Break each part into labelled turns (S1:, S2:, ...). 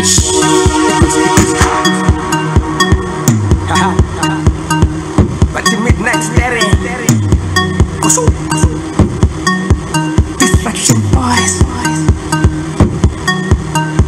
S1: But the midnight starring, distraction boys.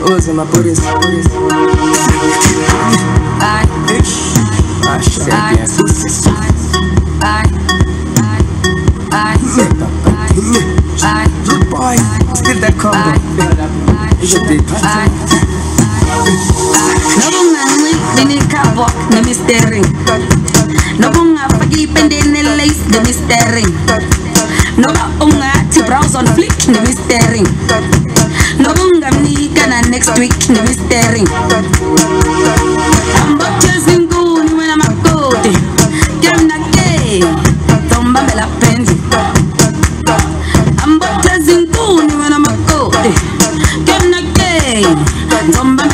S1: Who's
S2: in
S1: my booties?
S2: I.
S1: I.
S2: I, I, I, I,
S1: I, boy, still that combo
S2: nobongangxi linikabok nemistering. Nobongafakipende nelace nemistering. Noba ungathi browse on flick nemistering. Nobongamnikana next week nemistering. Ambothezinkuni wena makoti. Kemna ke tombambela phendi. Ambothezinkuni wena makoti. Kemna ke tombambela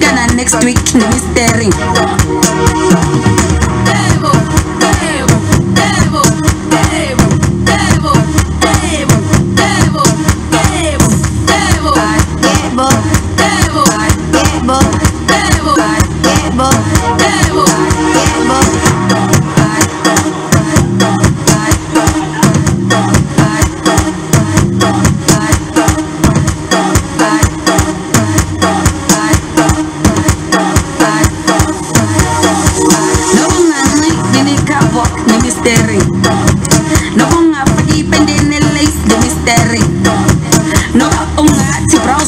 S2: Gonna next week, Mister mystery.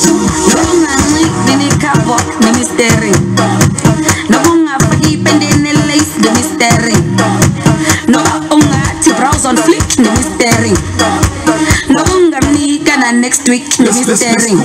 S2: Nangangoy, ninikabok ni misteri Nabunga pagipen din ni lace ni misteri Nabaunga ti brows on flick
S1: ni misteri Nabunga
S2: mnika na next week
S3: ni misteri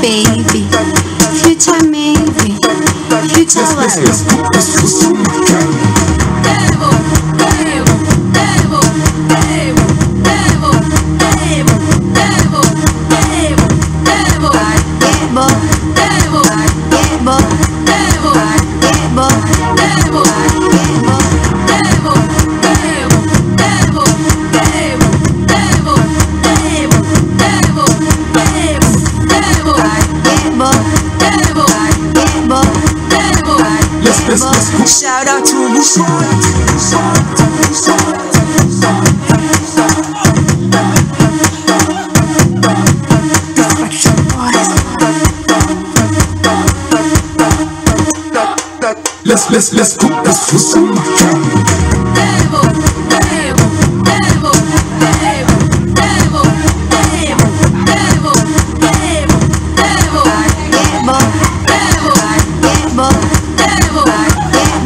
S3: baby, future maybe, future
S1: Let's Let's let's let's put this pussy on my track.